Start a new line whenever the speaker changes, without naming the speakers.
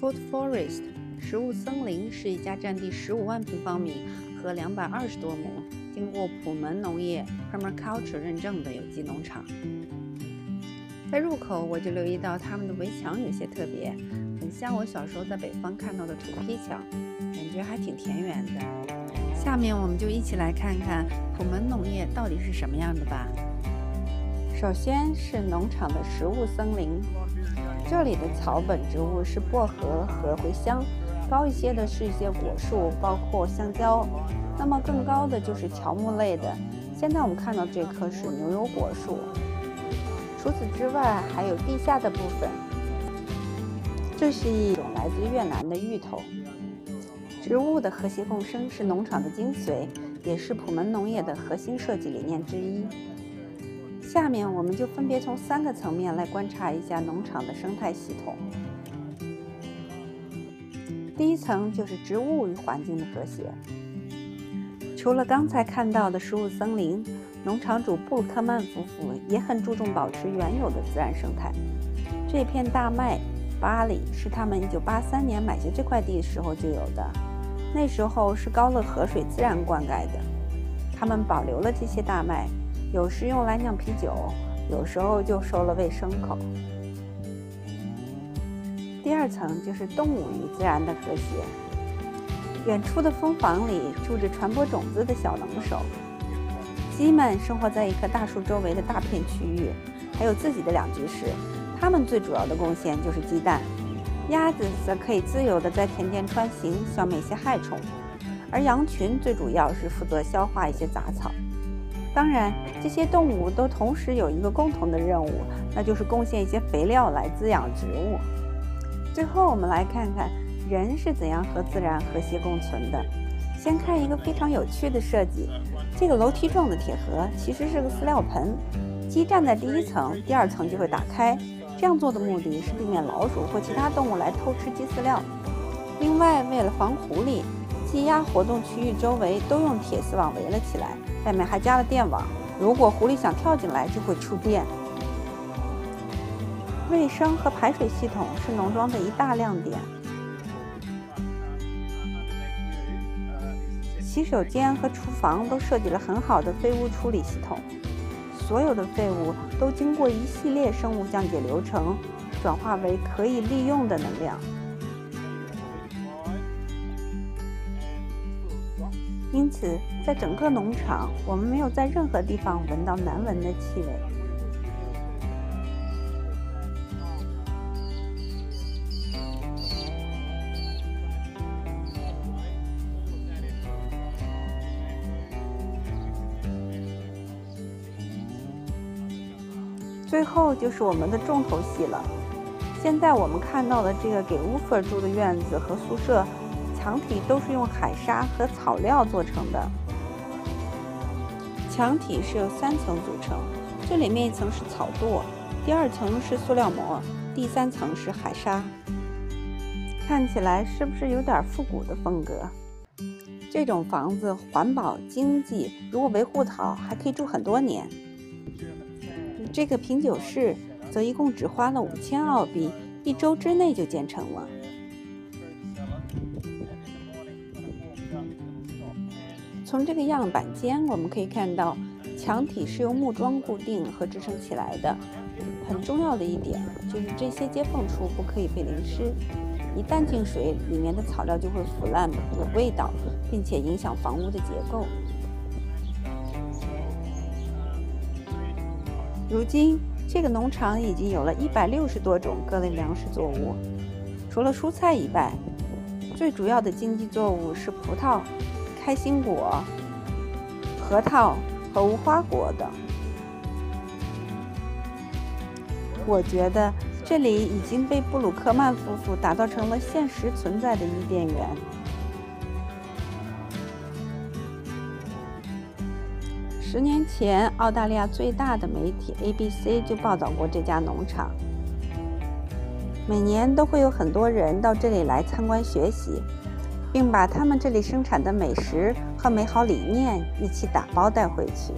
Food Forest 食物森林是一家占地十五万平方米和两百二十多亩、经过普门农业 （Permaculture） 认证的有机农场。在入口，我就留意到他们的围墙有些特别，很像我小时候在北方看到的土坯墙，感觉还挺田园的。下面我们就一起来看看普门农业到底是什么样的吧。首先是农场的食物森林，这里的草本植物是薄荷和茴香，高一些的是一些果树，包括香蕉。那么更高的就是乔木类的。现在我们看到这棵是牛油果树。除此之外，还有地下的部分，这是一种来自越南的芋头。植物的和谐共生是农场的精髓，也是普门农业的核心设计理念之一。下面我们就分别从三个层面来观察一下农场的生态系统。第一层就是植物与环境的和谐。除了刚才看到的食物森林，农场主布鲁克曼夫妇也很注重保持原有的自然生态。这片大麦巴里是他们1983年买下这块地的时候就有的，那时候是高乐河水自然灌溉的。他们保留了这些大麦。有时用来酿啤酒，有时候就收了喂牲口。第二层就是动物与自然的和谐。远处的蜂房里住着传播种子的小能手，鸡们生活在一棵大树周围的大片区域，还有自己的两居室。它们最主要的贡献就是鸡蛋。鸭子则可以自由地在田间穿行，消灭一些害虫，而羊群最主要是负责消化一些杂草。当然，这些动物都同时有一个共同的任务，那就是贡献一些肥料来滋养植物。最后，我们来看看人是怎样和自然和谐共存的。先看一个非常有趣的设计，这个楼梯状的铁盒其实是个饲料盆，鸡站在第一层，第二层就会打开。这样做的目的是避免老鼠或其他动物来偷吃鸡饲料。另外，为了防狐狸，鸡鸭活动区域周围都用铁丝网围了起来。外面还加了电网，如果狐狸想跳进来，就会触电。卫生和排水系统是农庄的一大亮点。洗手间和厨房都设计了很好的废物处理系统，所有的废物都经过一系列生物降解流程，转化为可以利用的能量。因此，在整个农场，我们没有在任何地方闻到难闻的气味。最后就是我们的重头戏了。现在我们看到的这个给乌弗住的院子和宿舍。墙体都是用海沙和草料做成的。墙体是由三层组成，最里面一层是草垛，第二层是塑料膜，第三层是海沙。看起来是不是有点复古的风格？这种房子环保经济，如果维护好，还可以住很多年。这个品酒室则一共只花了五千澳币，一周之内就建成了。从这个样板间我们可以看到，墙体是由木桩固定和支撑起来的。很重要的一点就是这些接缝处不可以被淋湿，一旦进水，里面的草料就会腐烂、有味道，并且影响房屋的结构。如今，这个农场已经有了一百六十多种各类粮食作物，除了蔬菜以外，最主要的经济作物是葡萄。开心果、核桃和无花果等。我觉得这里已经被布鲁克曼夫妇打造成了现实存在的伊甸园。十年前，澳大利亚最大的媒体 ABC 就报道过这家农场。每年都会有很多人到这里来参观学习。并把他们这里生产的美食和美好理念一起打包带回去。